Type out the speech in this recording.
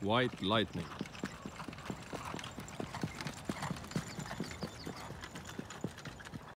White lightning.